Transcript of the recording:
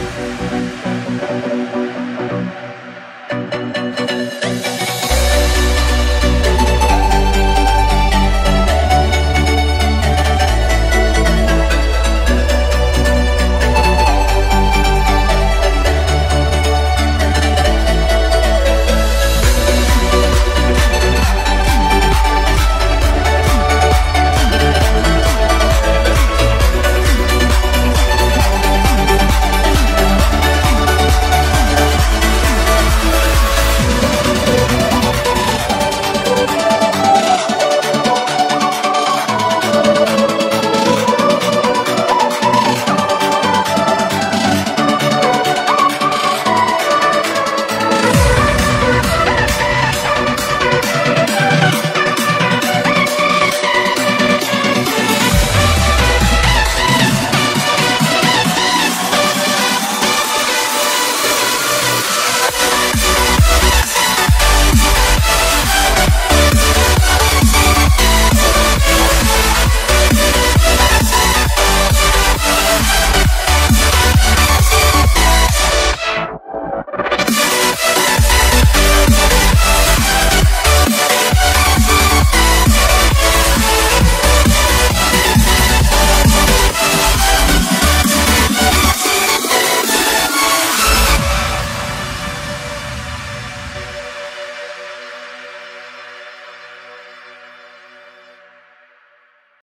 Música